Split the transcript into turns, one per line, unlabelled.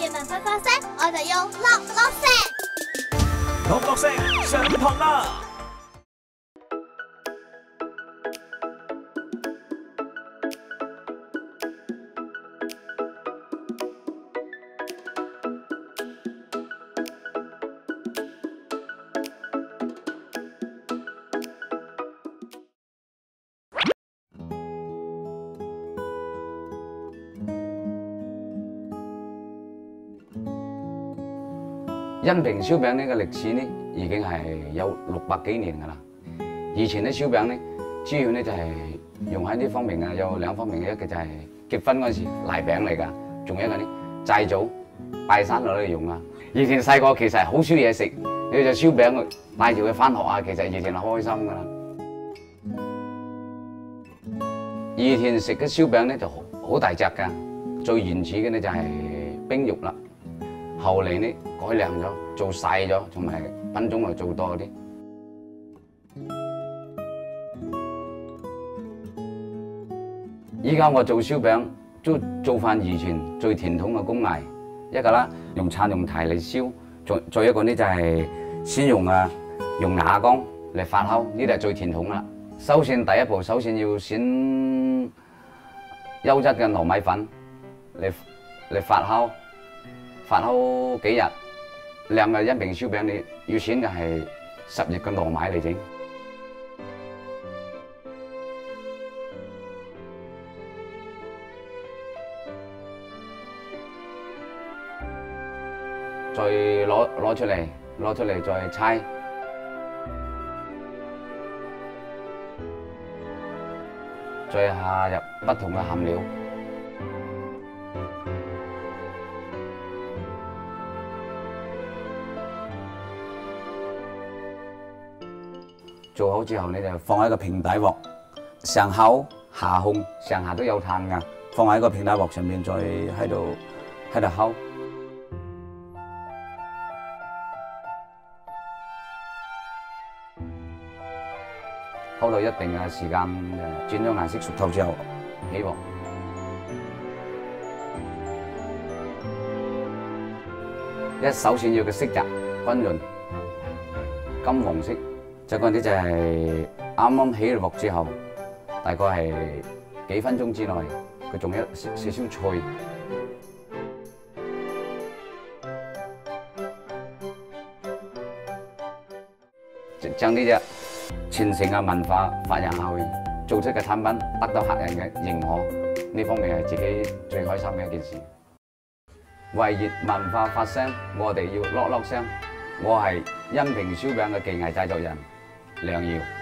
夜晚发发声我就要六六声
六六声上堂啦。
恩平燒餅呢個歷史呢，已經係有六百幾年㗎啦。以前啲燒餅呢，主要呢就係用喺呢方面啊，有兩方面嘅，一個就係結婚嗰時禮餅嚟㗎，仲有一個呢祭祖拜山攞嚟用啊。以前細個其實係好少嘢食，你就燒餅帶住佢翻學啊，其實以前係開心㗎啦。以前食嘅燒餅呢就好大隻㗎，最原始嘅呢就係冰肉啦。後嚟呢改良咗，做細咗，同埋品種又做多啲。依家我做燒餅，都做翻以前最傳統嘅工藝，一個啦用柴用柴嚟燒，再再一個呢就係先用啊用瓦缸嚟發酵，呢啲係最傳統啦。首先第一步，首先要選優質嘅糯米粉嚟嚟發酵。發好幾日，靚嘅一平燒餅，你要選嘅係十日嘅糯米嚟整。再攞攞出嚟，攞出嚟再猜，再下入不同嘅餡料。做好之後，你就放喺個平底鑊，上口下控，上下都有炭噶，放喺個平底鑊上面，再喺度喺度烤，烤到一定嘅時間，轉咗顏色熟透之後，起鑊。一首先要嘅色澤均勻，金黃色。就嗰啲就係啱啱起鑊之後，大概係幾分鐘之內，佢仲有少少少脆。將呢隻傳承嘅文化發揚下去，做出嘅產品得到客人嘅認可，呢方面係自己最開心嘅一件事。為粵文化發聲，我哋要落落聲。我係恩平燒餅嘅技藝製作人。梁瑤。